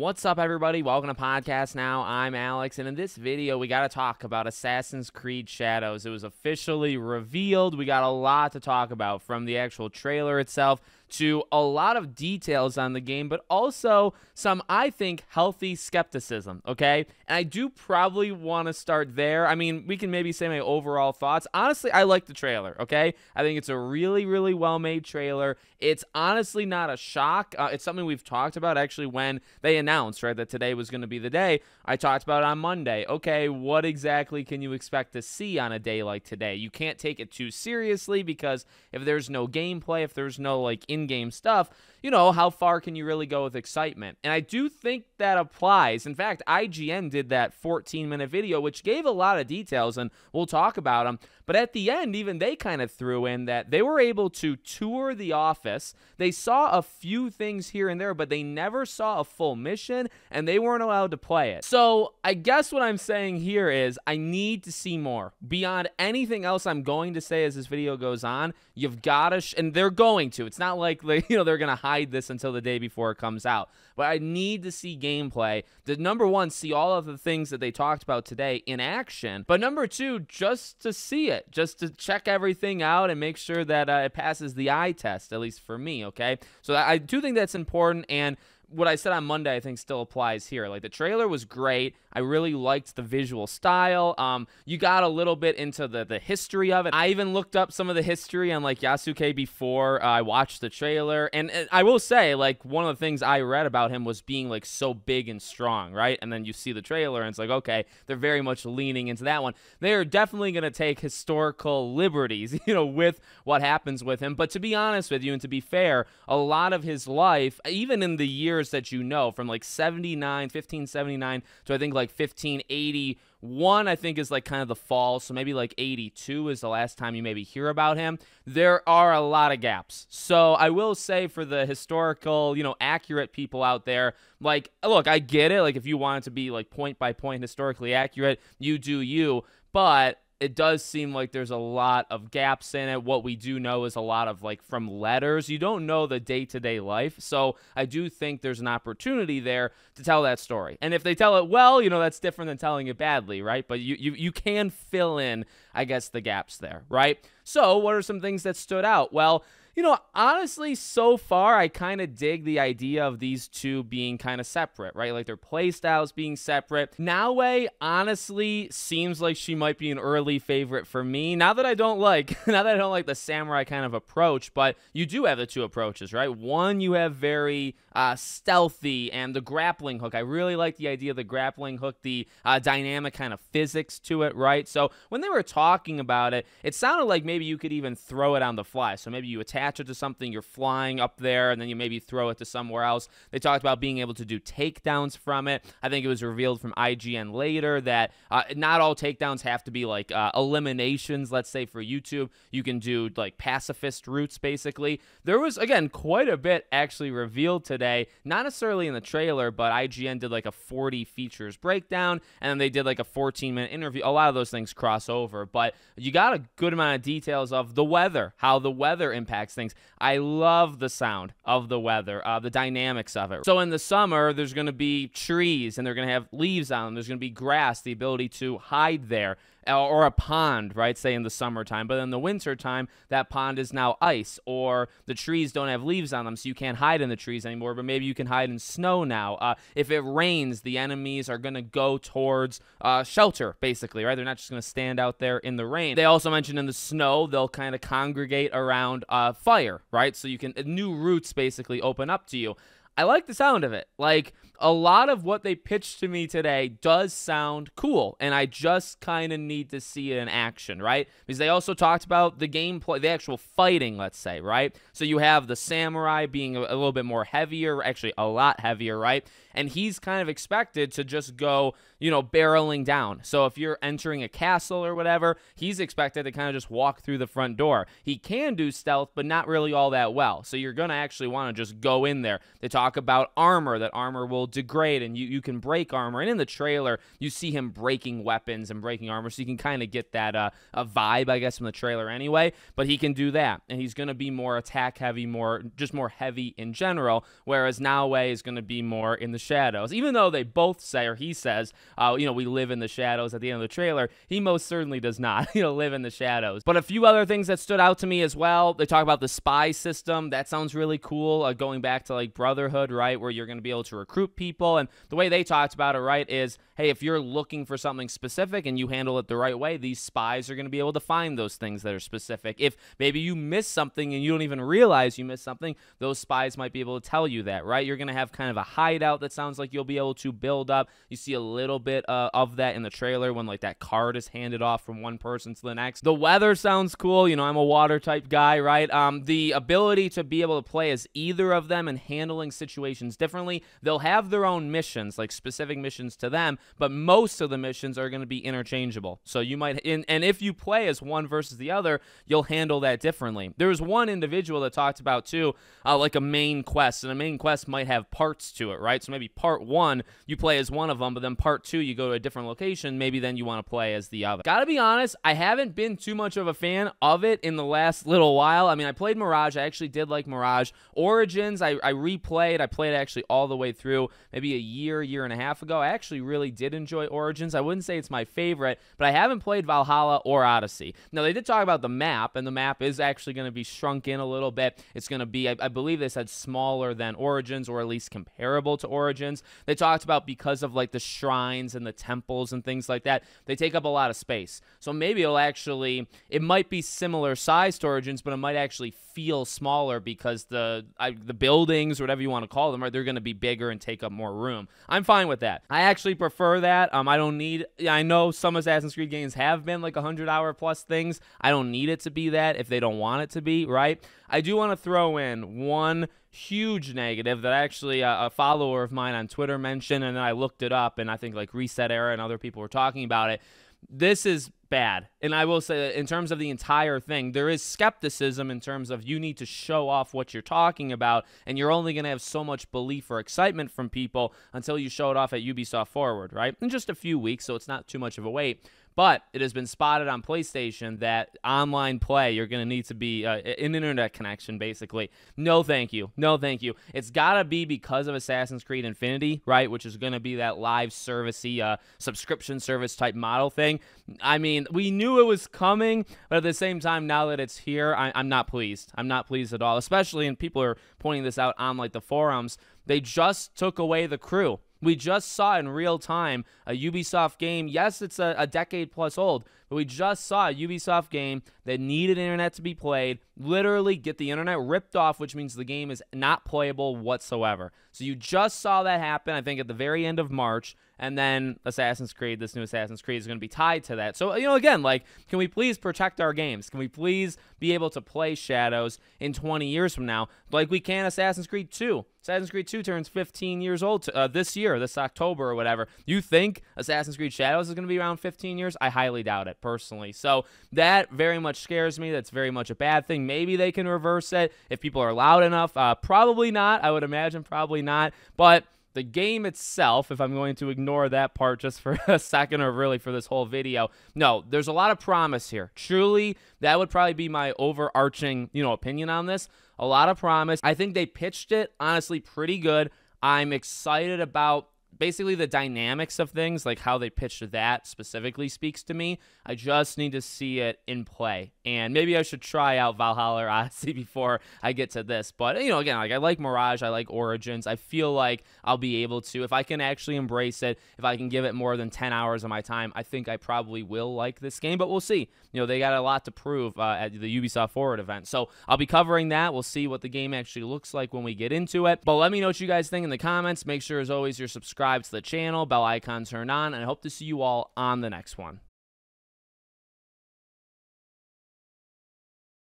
What's up, everybody? Welcome to Podcast Now. I'm Alex, and in this video, we got to talk about Assassin's Creed Shadows. It was officially revealed. We got a lot to talk about from the actual trailer itself to a lot of details on the game, but also some, I think, healthy skepticism, okay? And I do probably want to start there. I mean, we can maybe say my overall thoughts. Honestly, I like the trailer, okay? I think it's a really, really well made trailer. It's honestly not a shock. Uh, it's something we've talked about actually when they announced, right, that today was going to be the day. I talked about it on Monday. Okay, what exactly can you expect to see on a day like today? You can't take it too seriously because if there's no gameplay, if there's no like in game stuff, you know, how far can you really go with excitement? And I do think that applies. In fact, IGN did that 14 minute video, which gave a lot of details, and we'll talk about them. But at the end, even they kind of threw in that they were able to tour the office. They saw a few things here and there, but they never saw a full mission, and they weren't allowed to play it. So I guess what I'm saying here is I need to see more. Beyond anything else I'm going to say as this video goes on, you've got to, and they're going to. It's not like, you know, they're to hide this until the day before it comes out. But I need to see gameplay. The number one, see all of the things that they talked about today in action. But number two, just to see it, just to check everything out and make sure that uh, it passes the eye test, at least for me, okay? So I do think that's important. And what I said on Monday, I think still applies here. Like the trailer was great. I really liked the visual style. Um, you got a little bit into the the history of it. I even looked up some of the history on like Yasuke before uh, I watched the trailer, and, and I will say like one of the things I read about him was being like so big and strong, right? And then you see the trailer, and it's like okay, they're very much leaning into that one. They are definitely going to take historical liberties, you know, with what happens with him. But to be honest with you, and to be fair, a lot of his life, even in the years that you know, from like 79, 1579 to I think like 1581, I think, is like kind of the fall. So maybe like 82 is the last time you maybe hear about him. There are a lot of gaps. So I will say for the historical, you know, accurate people out there, like, look, I get it. Like, if you want it to be like point by point historically accurate, you do you. But it does seem like there's a lot of gaps in it. What we do know is a lot of like from letters. You don't know the day to day life. So I do think there's an opportunity there to tell that story. And if they tell it well, you know, that's different than telling it badly, right? But you, you, you can fill in, I guess, the gaps there, right? So what are some things that stood out? Well, you know, honestly, so far, I kind of dig the idea of these two being kind of separate, right? Like their playstyles being separate. Naoe, honestly, seems like she might be an early favorite for me. Now that I don't like, now that I don't like the samurai kind of approach, but you do have the two approaches, right? One, you have very uh, stealthy and the grappling hook. I really like the idea of the grappling hook, the uh, dynamic kind of physics to it, right? So when they were talking about it, it sounded like maybe you could even throw it on the fly. So maybe you attack attach it to something, you're flying up there, and then you maybe throw it to somewhere else. They talked about being able to do takedowns from it. I think it was revealed from IGN later that uh, not all takedowns have to be like uh, eliminations, let's say for YouTube. You can do like pacifist routes, basically. There was, again, quite a bit actually revealed today, not necessarily in the trailer, but IGN did like a 40 features breakdown, and then they did like a 14 minute interview. A lot of those things cross over, but you got a good amount of details of the weather, how the weather impacts things. I love the sound of the weather, uh, the dynamics of it. So in the summer, there's going to be trees and they're going to have leaves on them. There's going to be grass, the ability to hide there or a pond, right? Say in the summertime, but in the wintertime, that pond is now ice, or the trees don't have leaves on them, so you can't hide in the trees anymore. But maybe you can hide in snow now. Uh, if it rains, the enemies are going to go towards uh, shelter, basically, right? They're not just going to stand out there in the rain. They also mentioned in the snow, they'll kind of congregate around uh, fire, right? So you can uh, new routes basically open up to you. I like the sound of it. Like a lot of what they pitched to me today does sound cool, and I just kind of need to see it in action, right? Because they also talked about the gameplay, the actual fighting, let's say, right? So you have the samurai being a, a little bit more heavier, actually a lot heavier, right? And he's kind of expected to just go, you know, barreling down. So if you're entering a castle or whatever, he's expected to kind of just walk through the front door. He can do stealth, but not really all that well. So you're going to actually want to just go in there. They talk about armor, that armor will degrade and you, you can break armor. And in the trailer, you see him breaking weapons and breaking armor, so you can kind of get that uh, a vibe, I guess, from the trailer anyway. But he can do that, and he's going to be more attack heavy, more just more heavy in general, whereas Naoe is going to be more in the shadows. Even though they both say, or he says, uh, you know, we live in the shadows at the end of the trailer, he most certainly does not, you know, live in the shadows. But a few other things that stood out to me as well. They talk about the spy system. That sounds really cool. Uh, going back to like Brotherhood, right, where you're going to be able to recruit people. And the way they talked about it, right, is hey, if you're looking for something specific and you handle it the right way, these spies are going to be able to find those things that are specific. If maybe you miss something and you don't even realize you missed something, those spies might be able to tell you that, right? You're going to have kind of a hideout that sounds like you'll be able to build up. You see a little bit uh, of that in the trailer when like that card is handed off from one person to the next. The weather sounds cool. You know, I'm a water type guy, right? Um, the ability to be able to play as either of them and handling situations differently. They'll have their own missions, like specific missions to them, but most of the missions are going to be interchangeable. So you might, in, and if you play as one versus the other, you'll handle that differently. There was one individual that talked about too, uh, like a main quest, and a main quest might have parts to it, right? So maybe part one you play as one of them, but then part two you go to a different location. Maybe then you want to play as the other. Gotta be honest, I haven't been too much of a fan of it in the last little while. I mean, I played Mirage. I actually did like Mirage. Origins, I, I replayed. I played actually all the way through maybe a year, year and a half ago. I actually really did enjoy Origins. I wouldn't say it's my favorite, but I haven't played Valhalla or Odyssey. Now, they did talk about the map, and the map is actually going to be shrunk in a little bit. It's going to be, I, I believe they said smaller than Origins, or at least comparable to Origins. They talked about because of like the shrines and the temples and things like that, they take up a lot of space. So maybe it'll actually, it might be similar size to Origins, but it might actually feel smaller because the I, the buildings or whatever you want to call them are they're going to be bigger and take up more room. I'm fine with that. I actually prefer that. Um, I don't need. I know some Assassin's Creed games have been like 100 hour plus things. I don't need it to be that if they don't want it to be. Right. I do want to throw in one huge negative that actually uh, a follower of mine on Twitter mentioned, and then I looked it up, and I think like ResetEra and other people were talking about it. This is bad. And I will say that in terms of the entire thing, there is skepticism in terms of you need to show off what you're talking about, and you're only going to have so much belief or excitement from people until you show it off at Ubisoft Forward, right? In just a few weeks, so it's not too much of a wait. But it has been spotted on PlayStation that online play, you're going to need to be uh, an internet connection, basically. No, thank you. No, thank you. It's got to be because of Assassin's Creed Infinity, right? Which is going to be that live servicey uh, subscription service type model thing. I mean, we knew it was coming, but at the same time, now that it's here, I, I'm not pleased. I'm not pleased at all, especially, and people are pointing this out on like the forums. They just took away the crew. We just saw in real time a Ubisoft game. Yes, it's a, a, decade plus old, but we just saw a Ubisoft game that needed internet to be played. Literally get the internet ripped off, which means the game is not playable whatsoever. So you just saw that happen, I think, at the very end of March and then Assassin's Creed, this new Assassin's Creed is going to be tied to that. So, you know, again, like, can we please protect our games? Can we please be able to play Shadows in 20 years from now, like we can Assassin's Creed 2? Assassin's Creed 2 turns 15 years old uh, this year, this October or whatever. You think Assassin's Creed Shadows is going to be around 15 years? I highly doubt it, personally. So that very much scares me. That's very much a bad thing. Maybe they can reverse it if people are loud enough. Uh, probably not. I would imagine probably not. But the game itself, if I'm going to ignore that part just for a second or really for this whole video, no, there's a lot of promise here. Truly, that would probably be my overarching, you know, opinion on this. A lot of promise. I think they pitched it honestly pretty good. I'm excited about basically the dynamics of things, like how they pitched that specifically speaks to me. I just need to see it in play. And maybe I should try out Valhalla or Odyssey before I get to this. But, you know, again, like I like Mirage, I like Origins. I feel like I'll be able to, if I can actually embrace it, if I can give it more than 10 hours of my time, I think I probably will like this game. But we'll see. You know, they got a lot to prove uh, at the Ubisoft Forward event. So I'll be covering that. We'll see what the game actually looks like when we get into it. But let me know what you guys think in the comments. Make sure, as always, you're subscribed to the channel, bell icon turned on, and I hope to see you all on the next one.